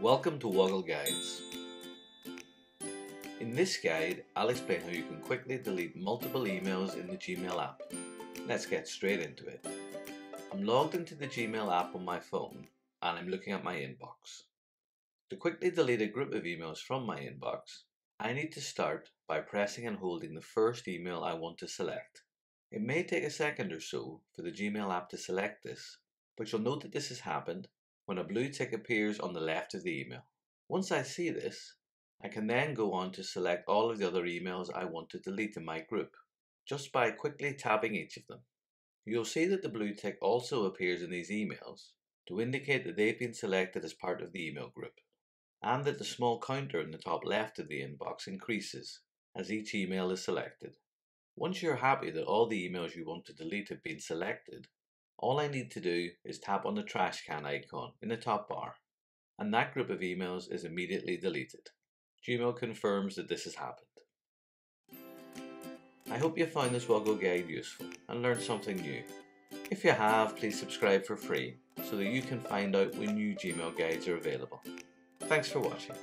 Welcome to Woggle Guides. In this guide, I'll explain how you can quickly delete multiple emails in the Gmail app. Let's get straight into it. I'm logged into the Gmail app on my phone and I'm looking at my inbox. To quickly delete a group of emails from my inbox, I need to start by pressing and holding the first email I want to select. It may take a second or so for the Gmail app to select this, but you'll note that this has happened when a blue tick appears on the left of the email. Once I see this, I can then go on to select all of the other emails I want to delete in my group, just by quickly tabbing each of them. You'll see that the blue tick also appears in these emails to indicate that they've been selected as part of the email group, and that the small counter in the top left of the inbox increases as each email is selected. Once you're happy that all the emails you want to delete have been selected, all I need to do is tap on the trash can icon in the top bar, and that group of emails is immediately deleted. Gmail confirms that this has happened. I hope you found this Woggle guide useful and learned something new. If you have, please subscribe for free so that you can find out when new Gmail guides are available. Thanks for watching.